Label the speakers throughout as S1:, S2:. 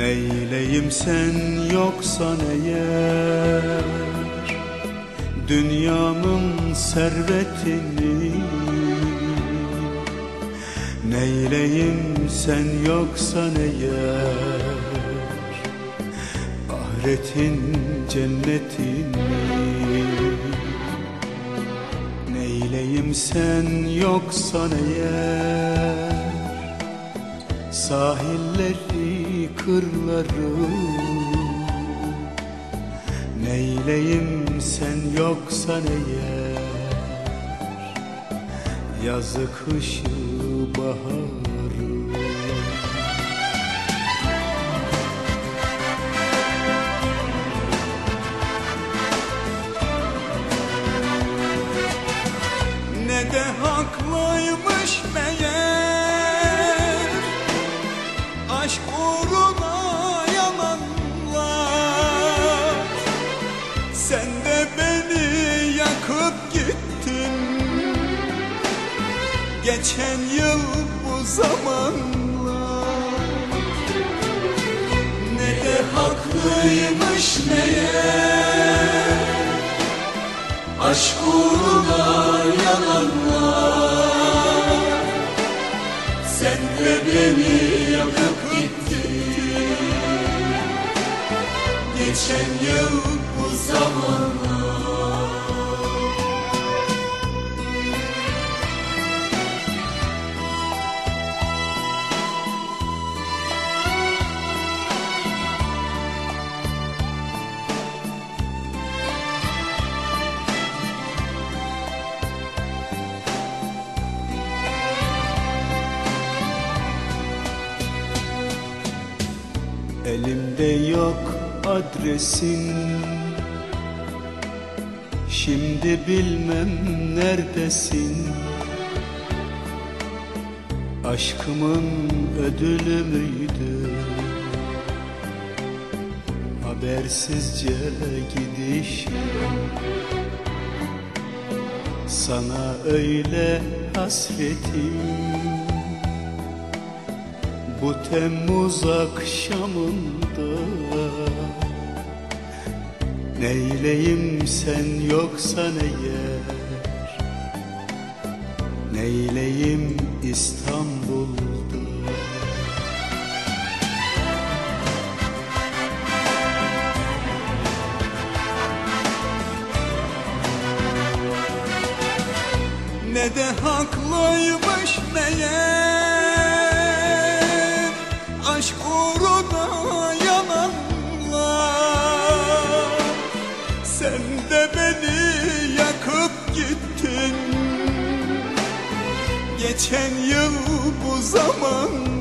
S1: Neyleyim sen yoksan eğer Dünyamın servetini. Neyleyim sen yoksan eğer Ahiretin cennetini. Neyleyim sen yoksan eğer Sahilleri, kırları. Neyleyim sen yoksan eğer Yazı, kışı, baharı Geçen yıl bu zamanlar Ne de haklıymış meğer Aşk uğruna yalanlar. Sen de beni yakıp gittin. Geçen yıl bu zamanlar Elimde yok adresin. Şimdi bilmem neredesin. Aşkımın ödülü müydü? Habersizce gidişim. Sana öyle hasretim bu Temmuz akşamında Neyleyim sen yoksan eğer Neyleyim İstanbul'da? Ne de haklıymış meğer de beni yakıp gittin. Geçen yıl bu zamanlar.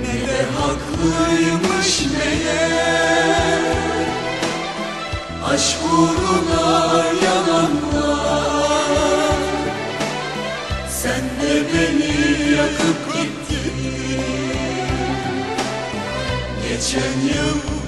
S1: Ne de haklıymış meğer Aşk uğruna yalanlar Sen de beni yakıp gittin. Geçen yıl